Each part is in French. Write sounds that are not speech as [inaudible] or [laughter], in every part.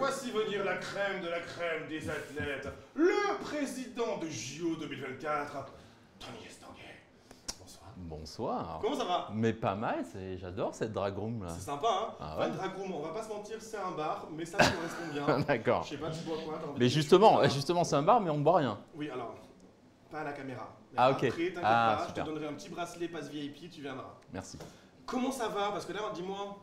Voici venir la crème de la crème des athlètes, le président de JO 2024, Tony Estanguet. Bonsoir. Bonsoir. Comment ça va? Mais pas mal, c'est- j'adore cette drag room là. C'est sympa, hein? Ah ouais de drag room, on va pas se mentir, c'est un bar, mais ça me correspond bien. [laughs] D'accord. Je sais pas, tu bois quoi Mais justement, justement c'est un bar, mais on ne boit rien. Oui, alors, pas à la caméra. Mais Ah, ok. Après, Ah, pas, je super. te donnerai un petit bracelet passe VIP, tu viendras. Merci. Comment ça va? Parce que là, dis-moi,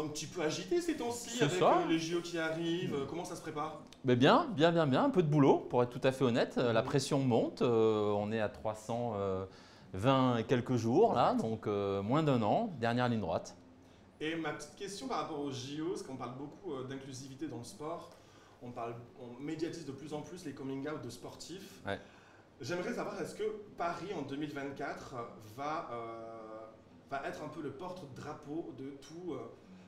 un petit peu agité ces temps-ci avec ça. euh, les JO qui arrivent. euh, Comment ça se prépare? Mais bien, bien, bien, bien. Un peu de boulot, pour être tout à fait honnête. Euh, La pression monte. euh, on est à 320 et quelques jours là, donc euh, moins d'un an. Dernière ligne droite. Et ma petite question par rapport aux JO, parce qu'on parle beaucoup d'inclusivité dans le sport, on, parle, on médiatise de plus en plus les coming out de sportifs. Ouais. J'aimerais savoir, est-ce que Paris en 2024 va, euh, va être un peu le porte-drapeau de, tout,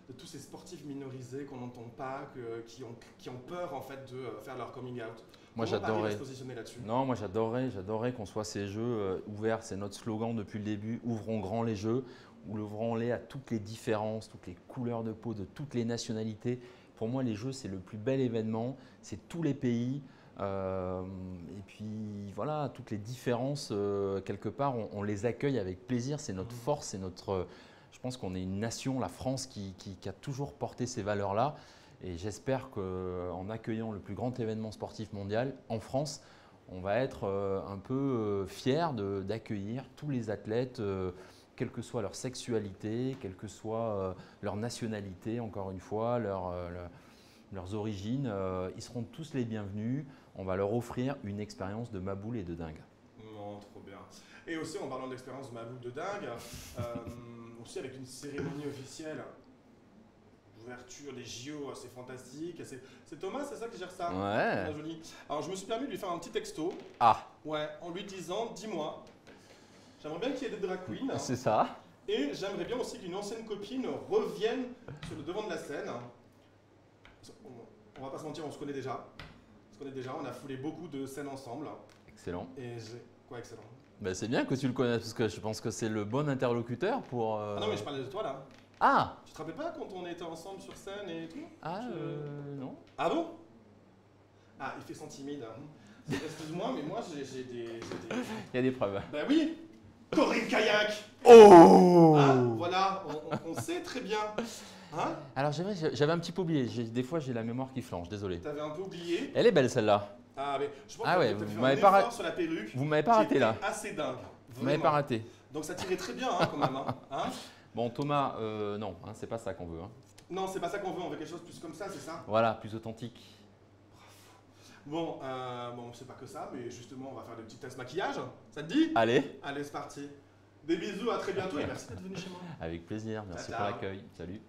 de tous ces sportifs minorisés qu'on n'entend pas, que- qui, ont, qui ont peur en fait de euh, faire leur coming out Moi j'adorais. Non, moi j'adorerais, j'adorerais qu'on soit ces jeux euh, ouverts. C'est notre slogan depuis le début. Ouvrons grand les jeux, ouvrons-les à toutes les différences, toutes les couleurs de peau, de toutes les nationalités. Pour moi, les jeux, c'est le plus bel événement. C'est tous les pays. Euh, et puis voilà, toutes les différences, euh, quelque part, on, on les accueille avec plaisir. C'est notre force, c'est notre. Je pense qu'on est une nation, la France, qui, a toujours porté ces valeurs-là. Et j'espère qu'en accueillant le plus grand événement sportif mondial en France, on va être euh, un peu euh, fiers de- d'accueillir tous les athlètes, euh, quelle que soit leur sexualité, quelle que soit leur nationalité, encore une fois, leur, leur- leurs origines. ils seront tous les bienvenus. On va leur offrir une expérience de maboule et de dingue. Non, trop bien. Et aussi, en parlant d'expérience de ma boule de dingue, [laughs] aussi avec une cérémonie officielle d'ouverture des JO assez fantastique. C'est Thomas, c'est ça qui gère ça? Ouais. Joli. Alors, je me suis permis de lui faire un petit texto, Ah, ouais, en lui disant Dis-moi, j'aimerais bien qu'il y ait des drag queens, c'est ça. et j'aimerais bien aussi qu'une ancienne copine revienne sur le devant de la scène. On, on va pas se mentir, on se connaît déjà. On se connaît déjà, on a foulé beaucoup de scènes ensemble. Excellent. Et j'ai. Quoi, excellent Ben, c'est bien que tu le connaisses parce que je pense que c'est le bon interlocuteur pour. euh, Ah non, mais je parlais de toi là. Ah Tu te rappelles pas quand on était ensemble sur scène et tout Ah, Je- euh, non Ah bon? Ah, il fait son timide. hein. Excuse-moi, mais moi j'ai j'ai des, [laughs] Il y a des preuves. Bah oui Corinne Kayak Oh Hein Voilà, on, on- on sait très bien. Hein Alors j'avais un petit peu oublié. Des fois j'ai la mémoire qui flanche, désolé. T'avais un peu oublié. Elle est belle celle-là. Ah, mais je pense Ah ouais, vous m'avez pas effort ra- sur la perruque. Vous m'avez pas raté là. assez dingue. Vous m'avez pas raté. Donc ça tirait très bien hein, quand même. Hein. [laughs] Hein Bon Thomas, euh, non, c'est pas ça qu'on veut. non, c'est pas ça qu'on veut, on veut quelque chose plus comme ça, c'est ça? Voilà, plus authentique. Bon, euh, bon, c'est pas que ça, mais justement, on va faire des petits tests maquillage. Ça te dit? Allez, Allez, c'est parti. Des bisous, à très bientôt et merci d'être venu chez moi. avec plaisir. Merci pour l'accueil. Salut.